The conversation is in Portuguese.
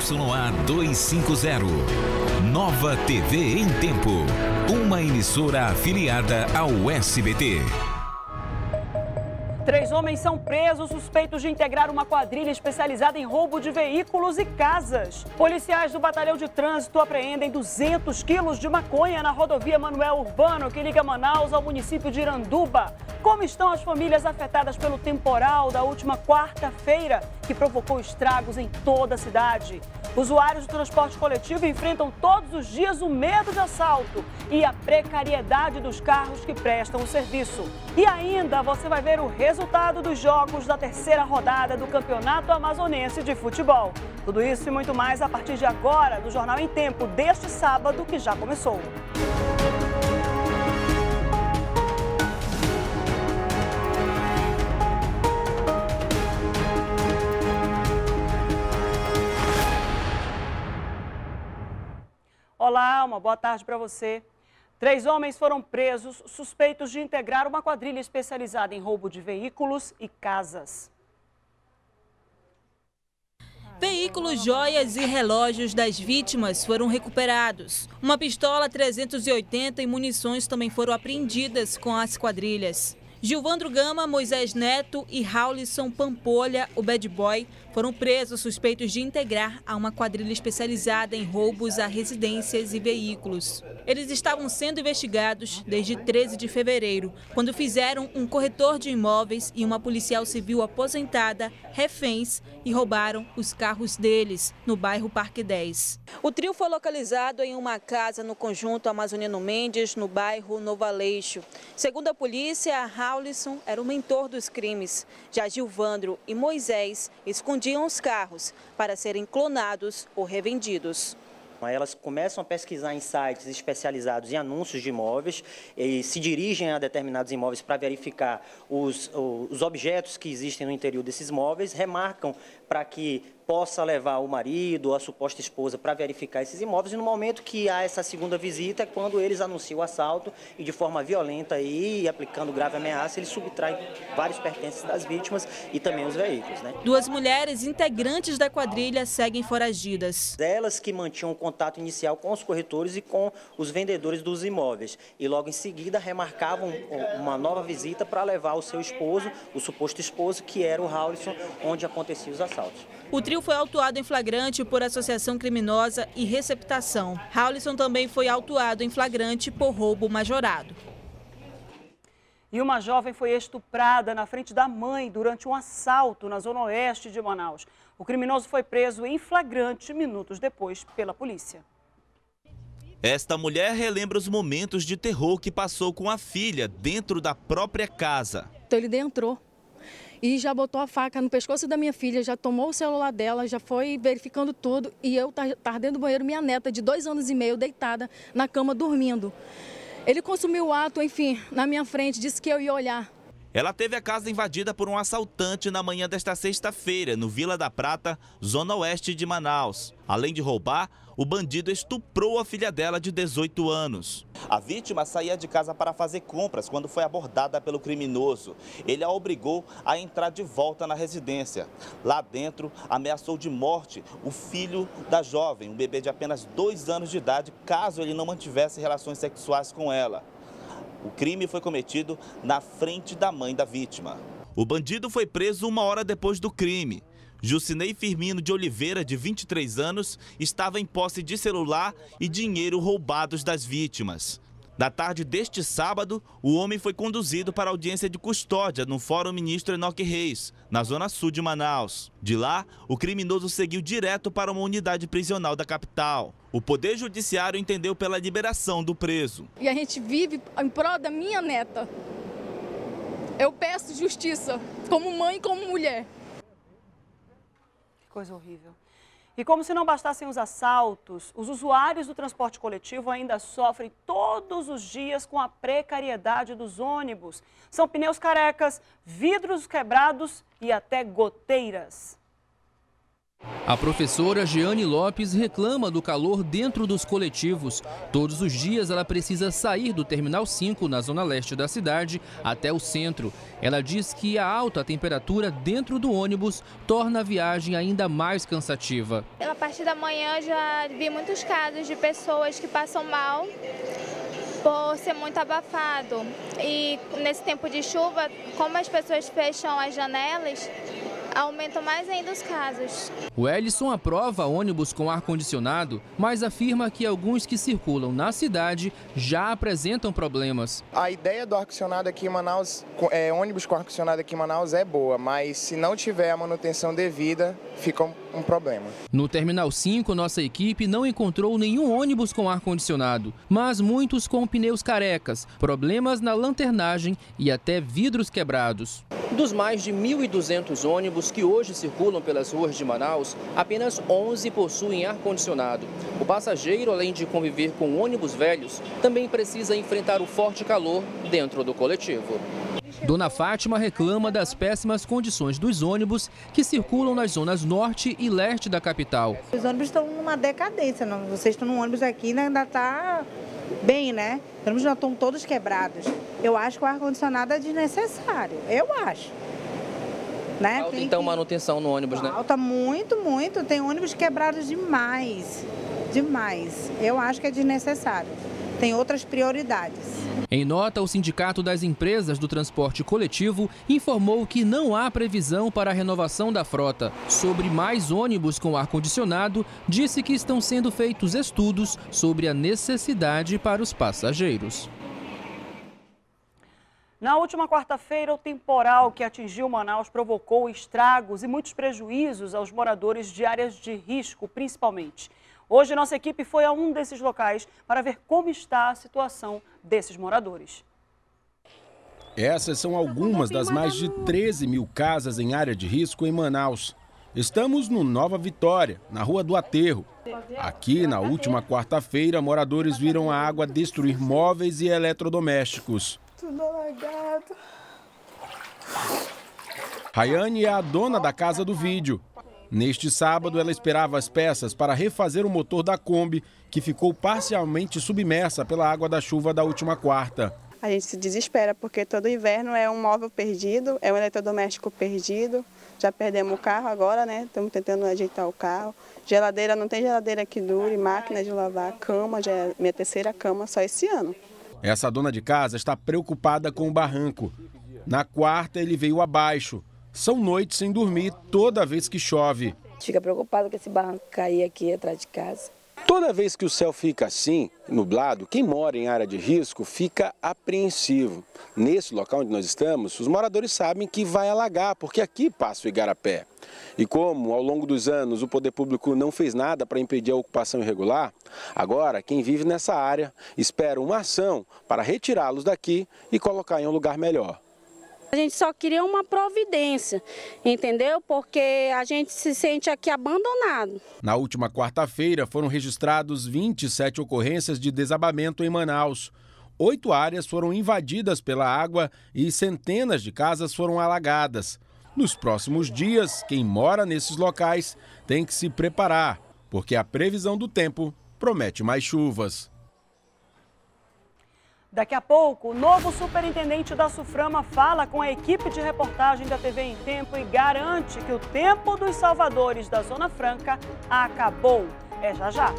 ZYA 250. Nova TV em Tempo. Uma emissora afiliada ao SBT. Três homens são presos suspeitos de integrar uma quadrilha especializada em roubo de veículos e casas. Policiais do Batalhão de Trânsito apreendem 200 quilos de maconha na rodovia Manuel Urbano, que liga Manaus ao município de Iranduba. Como estão as famílias afetadas pelo temporal da última quarta-feira, que provocou estragos em toda a cidade? Usuários do transporte coletivo enfrentam todos os dias o medo de assalto e a precariedade dos carros que prestam o serviço. E ainda você vai ver o resultado dos jogos da terceira rodada do Campeonato Amazonense de Futebol. Tudo isso e muito mais a partir de agora do Jornal em Tempo deste sábado que já começou. Olá, uma boa tarde para você. Três homens foram presos suspeitos de integrar uma quadrilha especializada em roubo de veículos e casas. Veículos, joias e relógios das vítimas foram recuperados. Uma pistola 380 e munições também foram apreendidas com as quadrilhas. Gilvandro Gama, Moisés Neto e Raulison Pampolha, o bad boy, foram presos suspeitos de integrar a uma quadrilha especializada em roubos a residências e veículos. Eles estavam sendo investigados desde 13 de fevereiro, quando fizeram um corretor de imóveis e uma policial civil aposentada reféns e roubaram os carros deles no bairro Parque 10. O trio foi localizado em uma casa no conjunto Amazoniano Mendes, no bairro Novo Aleixo. Segundo a polícia, Raulison era o mentor dos crimes. Já Gilvandro e Moisés escondiam os carros para serem clonados ou revendidos. Elas começam a pesquisar em sites especializados em anúncios de imóveis e se dirigem a determinados imóveis para verificar os, os objetos que existem no interior desses imóveis, remarcam para que possa levar o marido ou a suposta esposa para verificar esses imóveis. E no momento que há essa segunda visita, é quando eles anunciam o assalto e de forma violenta e aplicando grave ameaça, eles subtraem vários pertences das vítimas e também os veículos. Né? Duas mulheres integrantes da quadrilha seguem foragidas. Elas que mantinham contato inicial com os corretores e com os vendedores dos imóveis. E logo em seguida remarcavam uma nova visita para levar o seu esposo, o suposto esposo, que era o Raulison, onde aconteciam os assaltos. O trio foi autuado em flagrante por associação criminosa e receptação. Raulison também foi autuado em flagrante por roubo majorado. E uma jovem foi estuprada na frente da mãe durante um assalto na zona oeste de Manaus. O criminoso foi preso em flagrante minutos depois pela polícia. Esta mulher relembra os momentos de terror que passou com a filha dentro da própria casa. Então ele entrou e já botou a faca no pescoço da minha filha, já tomou o celular dela, já foi verificando tudo. E eu estava dentro do banheiro, minha neta de dois anos e meio, deitada na cama, dormindo. Ele consumiu o ato, enfim, na minha frente, disse que eu ia olhar. Ela teve a casa invadida por um assaltante na manhã desta sexta-feira, no Vila da Prata, zona oeste de Manaus. Além de roubar, o bandido estuprou a filha dela de 18 anos. A vítima saía de casa para fazer compras quando foi abordada pelo criminoso. Ele a obrigou a entrar de volta na residência. Lá dentro, ameaçou de morte o filho da jovem, um bebê de apenas dois anos de idade, caso ele não mantivesse relações sexuais com ela. O crime foi cometido na frente da mãe da vítima. O bandido foi preso uma hora depois do crime. Jucinei Firmino de Oliveira, de 23 anos, estava em posse de celular e dinheiro roubados das vítimas. Da tarde deste sábado, o homem foi conduzido para audiência de custódia no Fórum Ministro Enoque Reis, na zona sul de Manaus. De lá, o criminoso seguiu direto para uma unidade prisional da capital. O Poder Judiciário entendeu pela liberação do preso. E a gente vive em prol da minha neta. Eu peço justiça, como mãe e como mulher. Que coisa horrível. E como se não bastassem os assaltos, os usuários do transporte coletivo ainda sofrem todos os dias com a precariedade dos ônibus. São pneus carecas, vidros quebrados e até goteiras. A professora Jeane Lopes reclama do calor dentro dos coletivos. Todos os dias ela precisa sair do Terminal 5, na zona leste da cidade, até o centro. Ela diz que a alta temperatura dentro do ônibus torna a viagem ainda mais cansativa. A partir da manhã já vi muitos casos de pessoas que passam mal por ser muito abafado. E nesse tempo de chuva, como as pessoas fecham as janelas, aumentam mais ainda os casos. O Ellison aprova ônibus com ar-condicionado, mas afirma que alguns que circulam na cidade já apresentam problemas. A ideia do ar-condicionado aqui em Manaus, é, ônibus com ar-condicionado aqui em Manaus é boa, mas se não tiver a manutenção devida, fica um, problema. No Terminal 5, nossa equipe não encontrou nenhum ônibus com ar-condicionado, mas muitos com pneus carecas, problemas na lanternagem e até vidros quebrados. Dos mais de 1.200 ônibus que hoje circulam pelas ruas de Manaus, apenas 11 possuem ar-condicionado. O passageiro, além de conviver com ônibus velhos, também precisa enfrentar o forte calor dentro do coletivo. Dona Fátima reclama das péssimas condições dos ônibus que circulam nas zonas norte e leste da capital. Os ônibus estão numa decadência, não? vocês estão no ônibus aqui ainda está bem, né? Os ônibus já estão todos quebrados. Eu acho que o ar-condicionado é desnecessário, eu acho. Né? Falta então manutenção no ônibus, Falta né? Falta muito, muito. Tem ônibus quebrados demais, demais. Eu acho que é desnecessário. Tem outras prioridades. Em nota, o Sindicato das Empresas do Transporte Coletivo informou que não há previsão para a renovação da frota. Sobre mais ônibus com ar-condicionado, disse que estão sendo feitos estudos sobre a necessidade para os passageiros. Na última quarta-feira, o temporal que atingiu Manaus provocou estragos e muitos prejuízos aos moradores de áreas de risco, principalmente. Hoje, nossa equipe foi a um desses locais para ver como está a situação desses moradores. Essas são algumas das mais de 13 mil casas em área de risco em Manaus. Estamos no Nova Vitória, na Rua do Aterro. Aqui, na última quarta-feira, moradores viram a água destruir móveis e eletrodomésticos tudo alagado. Rayane é a dona da casa do vídeo. Neste sábado, ela esperava as peças para refazer o motor da Kombi, que ficou parcialmente submersa pela água da chuva da última quarta. A gente se desespera porque todo inverno é um móvel perdido, é um eletrodoméstico perdido. Já perdemos o carro agora, né? Estamos tentando ajeitar o carro. Geladeira, não tem geladeira que dure, máquina de lavar, cama, já é minha terceira cama só esse ano. Essa dona de casa está preocupada com o barranco. Na quarta, ele veio abaixo. São noites sem dormir toda vez que chove. Fica preocupado com esse barranco cair aqui atrás de casa. Toda vez que o céu fica assim, nublado, quem mora em área de risco fica apreensivo. Nesse local onde nós estamos, os moradores sabem que vai alagar, porque aqui passa o Igarapé. E como ao longo dos anos o poder público não fez nada para impedir a ocupação irregular, agora quem vive nessa área espera uma ação para retirá-los daqui e colocar em um lugar melhor. A gente só queria uma providência, entendeu? Porque a gente se sente aqui abandonado. Na última quarta-feira foram registrados 27 ocorrências de desabamento em Manaus. Oito áreas foram invadidas pela água e centenas de casas foram alagadas. Nos próximos dias, quem mora nesses locais tem que se preparar, porque a previsão do tempo promete mais chuvas. Daqui a pouco, o novo superintendente da Suframa fala com a equipe de reportagem da TV em Tempo e garante que o tempo dos salvadores da Zona Franca acabou. É já já.